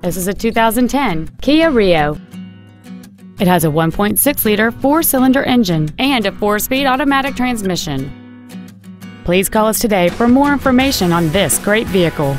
This is a 2010 Kia Rio. It has a 1.6-liter four-cylinder engine and a four-speed automatic transmission. Please call us today for more information on this great vehicle.